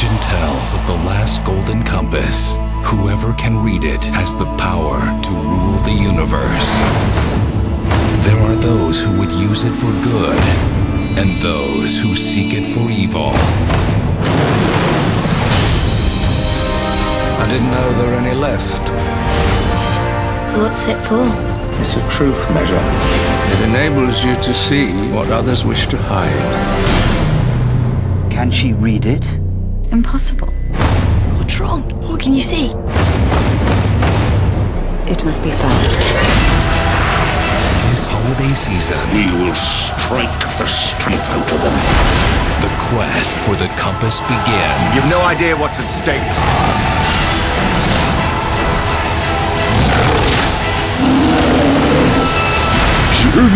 legend tells of the last golden compass. Whoever can read it has the power to rule the universe. There are those who would use it for good, and those who seek it for evil. I didn't know there were any left. What's it for? It's a truth measure. It enables you to see what others wish to hide. Can she read it? impossible. What's wrong? What can you see? It must be found. This holiday season, we will strike the strength out of them. The quest for the compass begins. You've no idea what's at stake. We're